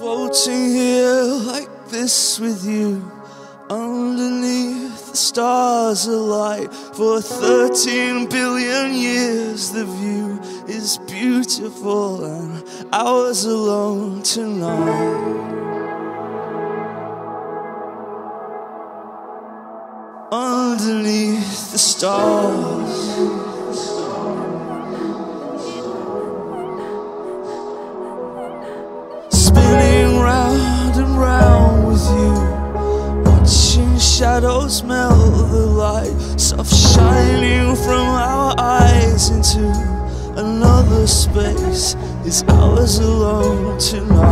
Floating here like this with you. Underneath the stars alight For 13 billion years the view is beautiful And ours alone tonight. Underneath the stars shadows smell the light Soft shining from our eyes into another space. It's ours alone tonight